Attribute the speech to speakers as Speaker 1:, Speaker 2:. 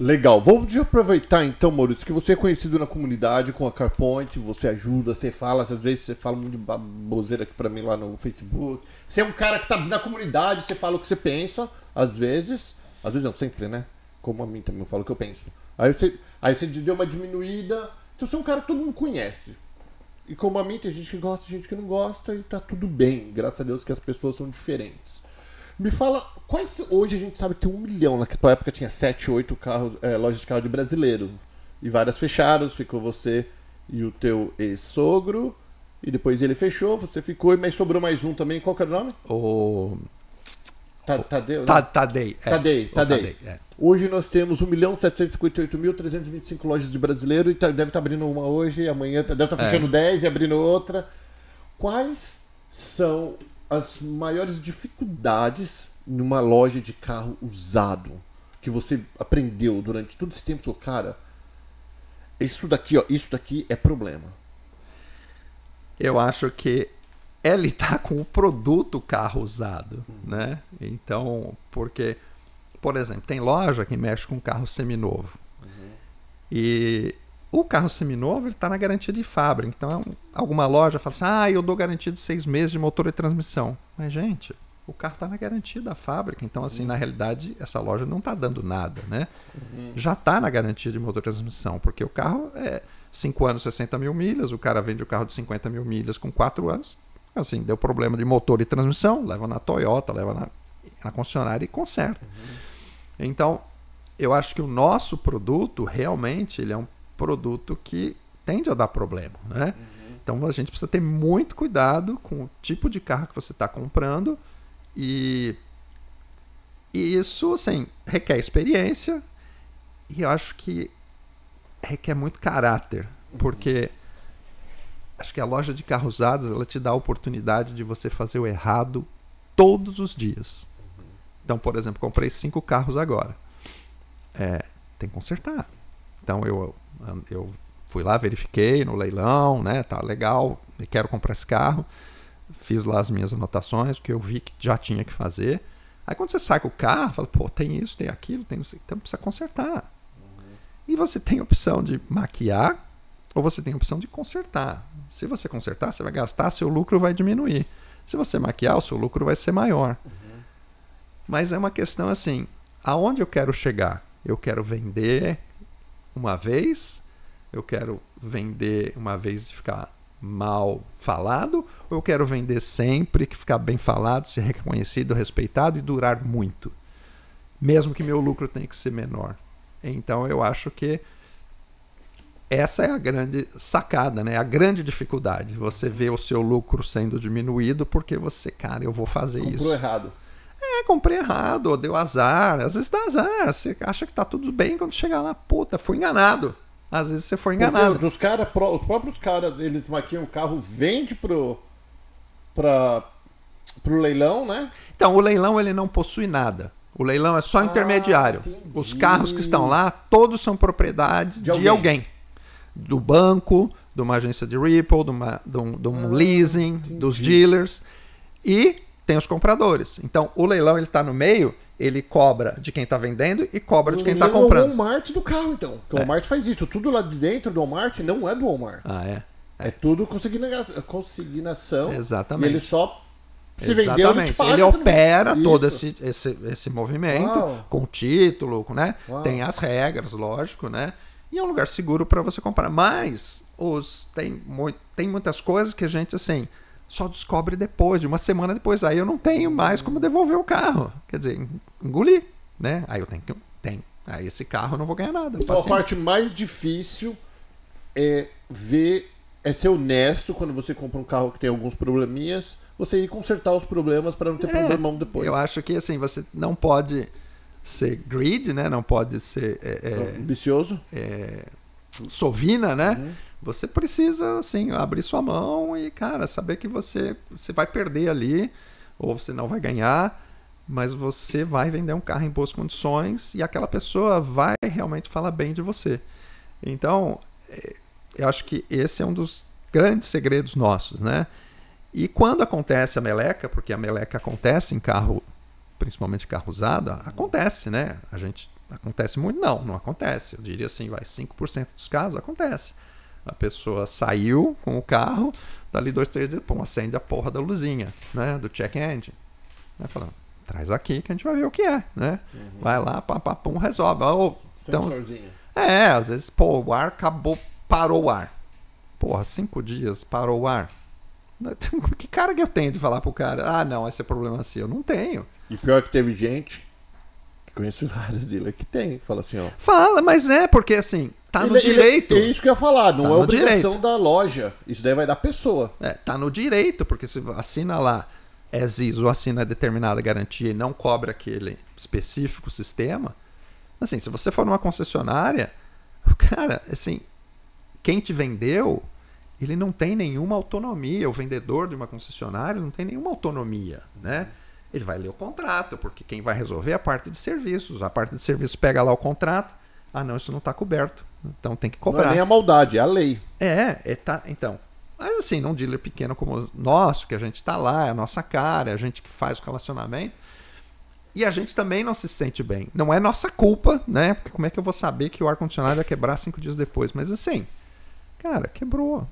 Speaker 1: Legal. Vamos aproveitar então, Maurício, que você é conhecido na comunidade com a CarPoint, você ajuda, você fala, às vezes você fala muito de baboseira aqui pra mim lá no Facebook. Você é um cara que tá na comunidade, você fala o que você pensa, às vezes. Às vezes não, sempre, né? Como a mim também eu falo o que eu penso. Aí você, aí você deu uma diminuída. Então você é um cara que todo mundo conhece. E como a mim, tem gente que gosta, gente que não gosta, e tá tudo bem. Graças a Deus que as pessoas são diferentes. Me fala, quais. Hoje a gente sabe que tem um milhão. Naquela época tinha 7, 8 carros, é, lojas de carro de brasileiro. E várias fecharam, ficou você e o teu ex-sogro. E depois ele fechou, você ficou, mas sobrou mais um também. Qual que era o nome?
Speaker 2: O.
Speaker 1: Tadeu?
Speaker 2: Ta, Tadei.
Speaker 1: É. Tadei, Tadei. É. Hoje nós temos 1.758.325 lojas de brasileiro e tá, deve estar tá abrindo uma hoje, amanhã deve estar tá fechando é. 10 e abrindo outra. Quais são as maiores dificuldades numa loja de carro usado que você aprendeu durante todo esse tempo? Cara, isso daqui, ó, isso daqui é problema.
Speaker 2: Eu acho que é lidar com o produto carro usado, uhum. né? Então, porque, por exemplo, tem loja que mexe com carro seminovo. Uhum. E o carro seminovo está na garantia de fábrica. Então, alguma loja fala assim: ah, eu dou garantia de seis meses de motor e transmissão. Mas, gente, o carro está na garantia da fábrica. Então, assim, uhum. na realidade, essa loja não está dando nada, né? Uhum. Já está na garantia de motor e transmissão, porque o carro é 5 anos, 60 mil milhas. O cara vende o carro de 50 mil milhas com 4 anos. Assim, deu problema de motor e transmissão, leva na Toyota, leva na, na concessionária e conserta. Uhum. Então, eu acho que o nosso produto realmente ele é um produto que tende a dar problema, né? Uhum. Então a gente precisa ter muito cuidado com o tipo de carro que você está comprando e, e isso, assim, requer experiência e eu acho que requer muito caráter, porque acho que a loja de carros usados ela te dá a oportunidade de você fazer o errado todos os dias. Então, por exemplo, comprei cinco carros agora. É, tem que consertar. Então eu eu fui lá, verifiquei no leilão, né? Tá legal, quero comprar esse carro. Fiz lá as minhas anotações, que eu vi que já tinha que fazer. Aí quando você sai com o carro, fala, pô, tem isso, tem aquilo, tem isso, então precisa consertar. Uhum. E você tem a opção de maquiar ou você tem a opção de consertar. Se você consertar, você vai gastar, seu lucro vai diminuir. Se você maquiar, o seu lucro vai ser maior. Uhum. Mas é uma questão assim, aonde eu quero chegar? Eu quero vender uma vez, eu quero vender uma vez e ficar mal falado, ou eu quero vender sempre, que ficar bem falado, ser reconhecido, respeitado e durar muito, mesmo que meu lucro tenha que ser menor. Então eu acho que essa é a grande sacada, né? A grande dificuldade. Você vê o seu lucro sendo diminuído porque você, cara, eu vou fazer
Speaker 1: Comprou
Speaker 2: isso.
Speaker 1: Comprou errado.
Speaker 2: É, comprei errado, deu azar. Às vezes dá azar. Você acha que tá tudo bem quando chega lá, puta, foi enganado. Às vezes você foi enganado.
Speaker 1: Porque os, cara, os próprios caras, eles maquiam o carro, vende pro, pra, pro leilão, né?
Speaker 2: Então, o leilão ele não possui nada. O leilão é só ah, intermediário. Entendi. Os carros que estão lá, todos são propriedade de, de alguém. alguém. Do banco, de uma agência de Ripple, de, uma, de um, de um ah, leasing, entendi. dos dealers. E tem os compradores. Então, o leilão ele está no meio, ele cobra de quem está vendendo e cobra de quem está comprando. É
Speaker 1: o Walmart do carro, então. O é. Walmart faz isso. Tudo lá de dentro do Walmart não é do Walmart.
Speaker 2: Ah, é?
Speaker 1: É, é tudo consignação.
Speaker 2: Exatamente.
Speaker 1: Ele só se vendeu, ele te paga.
Speaker 2: Ele opera todo esse, esse, esse movimento Uau. com título, né? Uau. Tem as regras, lógico, né? E é um lugar seguro para você comprar. Mas os, tem, tem muitas coisas que a gente, assim só descobre depois, de uma semana depois. Aí eu não tenho mais como devolver o carro. Quer dizer, engoli, né? Aí eu tenho que. Tem. Aí esse carro eu não vou ganhar nada.
Speaker 1: Então a parte mais difícil é ver, é ser honesto quando você compra um carro que tem alguns probleminhas, você ir consertar os problemas para não ter é, problemão depois.
Speaker 2: Eu acho que assim, você não pode ser greed, né? Não pode ser. É,
Speaker 1: é, ambicioso.
Speaker 2: É, sovina, né? Uhum você precisa, assim, abrir sua mão e, cara, saber que você, você vai perder ali, ou você não vai ganhar, mas você vai vender um carro em boas condições e aquela pessoa vai realmente falar bem de você. Então, é, eu acho que esse é um dos grandes segredos nossos, né? E quando acontece a meleca, porque a meleca acontece em carro, principalmente carro usado, acontece, né? A gente Acontece muito? Não, não acontece. Eu diria assim, vai, 5% dos casos acontece. A pessoa saiu com o carro, dali dois, três dias, pum, acende a porra da luzinha, né? Do check engine. Né? Falando, traz aqui que a gente vai ver o que é, né? Uhum. Vai lá, pá, pá, pum, resolve. Oh, então, é, às vezes, pô, o ar acabou, parou o ar. Porra, cinco dias, parou o ar. Que cara que eu tenho de falar pro cara, ah, não, esse é problema seu? Eu não tenho.
Speaker 1: E pior que teve gente, conheço vários dele que tem, fala assim, ó.
Speaker 2: Fala, mas é, porque assim, tá no ele, direito.
Speaker 1: Ele, é isso que eu ia falar, não tá é obrigação direito. da loja. Isso daí vai da pessoa.
Speaker 2: É, tá no direito, porque se assina lá, é ZIS ou assina determinada garantia e não cobra aquele específico sistema. Assim, se você for numa concessionária, o cara, assim, quem te vendeu, ele não tem nenhuma autonomia. O vendedor de uma concessionária não tem nenhuma autonomia, né? Ele vai ler o contrato, porque quem vai resolver é a parte de serviços. A parte de serviços pega lá o contrato. Ah, não, isso não está coberto. Então tem que cobrar. Não
Speaker 1: é nem a maldade, é a lei.
Speaker 2: É, é tá. Então, mas assim, num dealer pequeno como o nosso, que a gente está lá, é a nossa cara, é a gente que faz o relacionamento. E a gente também não se sente bem. Não é nossa culpa, né? Porque como é que eu vou saber que o ar-condicionado vai quebrar cinco dias depois? Mas assim, cara, quebrou.